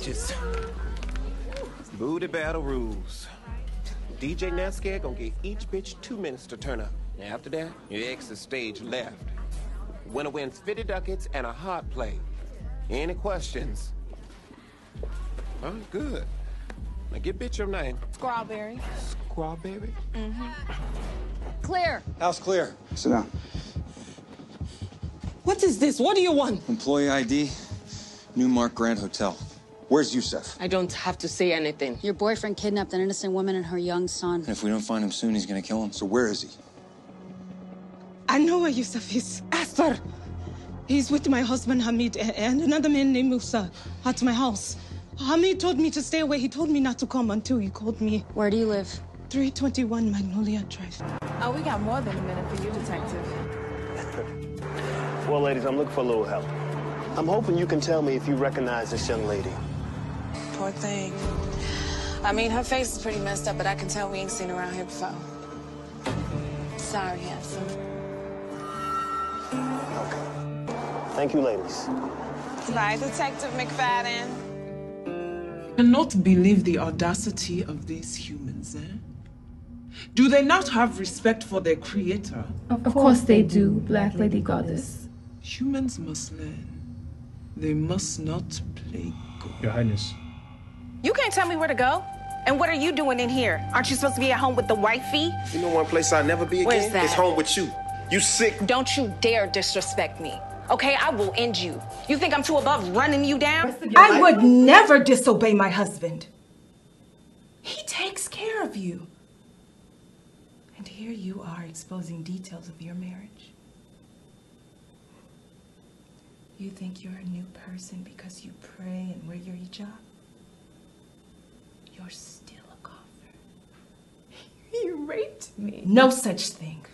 All right, bitches. Booty battle rules. DJ Nascare gonna give each bitch two minutes to turn up. After that, your exit stage left. Winner wins 50 ducats and a hot plate. Any questions? Oh, good. Now get bitch your name. Strawberry. Strawberry? Mm-hmm. Clear. House clear. Sit down. What is this? What do you want? Employee ID, Newmark Grand Hotel. Where's Yusef? I don't have to say anything. Your boyfriend kidnapped an innocent woman and her young son. And if we don't find him soon, he's gonna kill him. So where is he? I know where Yusuf is. Asper! He's with my husband Hamid and another man named Musa at my house. Hamid told me to stay away. He told me not to come until he called me. Where do you live? 321 Magnolia Drive. Oh, we got more than a minute for you, detective. Well, ladies, I'm looking for a little help. I'm hoping you can tell me if you recognize this young lady. Poor thing. I mean, her face is pretty messed up, but I can tell we ain't seen her around here before. Sorry, handsome. Okay. Thank you, ladies. Bye, Detective McFadden. cannot believe the audacity of these humans, eh? Do they not have respect for their creator? Of course they do, Black Lady Goddess. Humans must learn. They must not play God. Your Highness. You can't tell me where to go. And what are you doing in here? Aren't you supposed to be at home with the wifey? You know one place I'll never be again? Where's that? It's home with you. You sick. Don't you dare disrespect me. Okay, I will end you. You think I'm too above running you down? I would never disobey my husband. He takes care of you. And here you are exposing details of your marriage. You think you're a new person because you pray and wear your hijab? You're still a kafir. You raped me. No such thing.